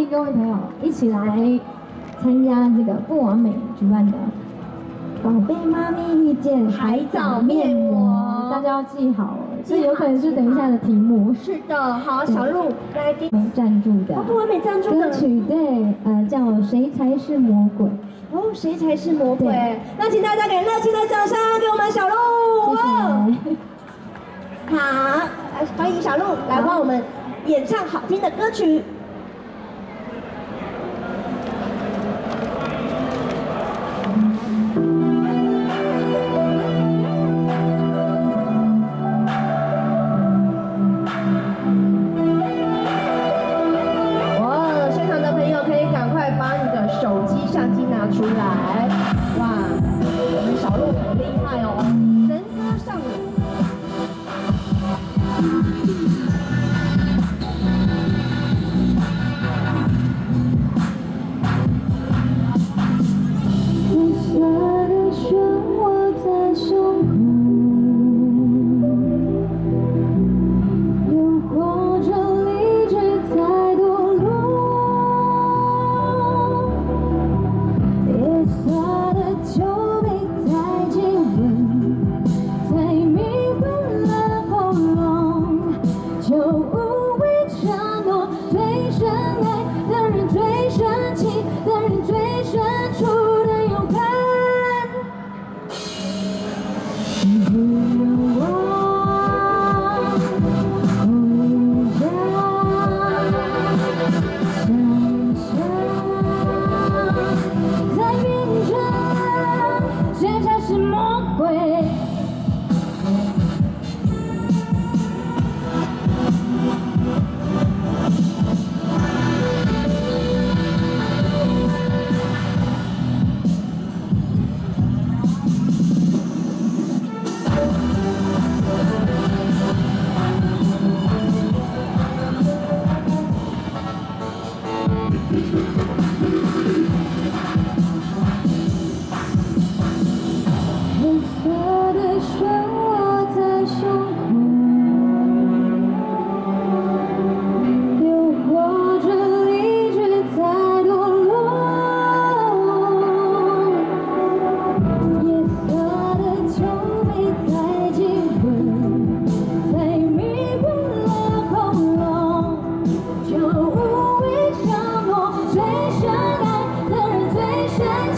欢迎各位朋友一起来参加这个不完美举办的宝贝妈咪遇见海藻面膜，大家要记好哦，这有可能是等一下的题目。是的，好，小鹿来第美赞助的哦不完美赞助的歌曲，对，呃，叫《谁才是魔鬼》。哦，谁才是魔鬼？那请大家给热情的掌声给我们小鹿。谢哦谢。好，来欢迎小鹿来帮我们演唱好听的歌曲。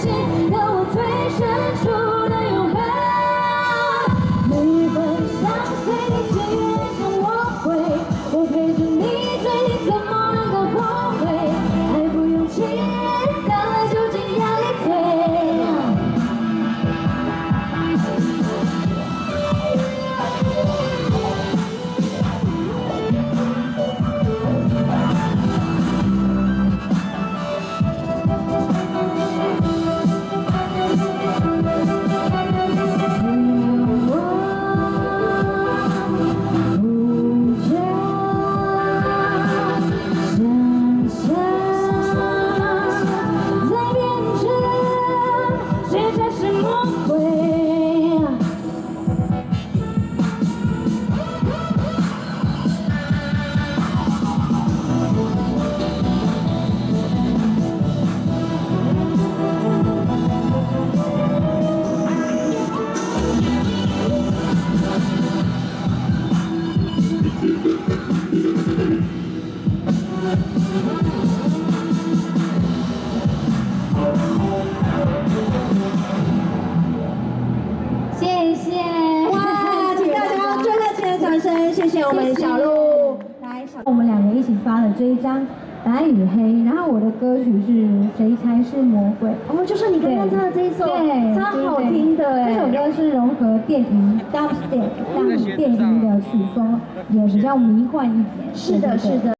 深谢谢我们小鹿。来，小我们两个一起发了这一张《白与黑》，然后我的歌曲是《谁才是魔鬼》。哦，就是你刚刚唱的这一首，对，超好听的哎。这首歌是融合电音 dubstep 当电音的曲风，也比较迷幻一点。是的，是的。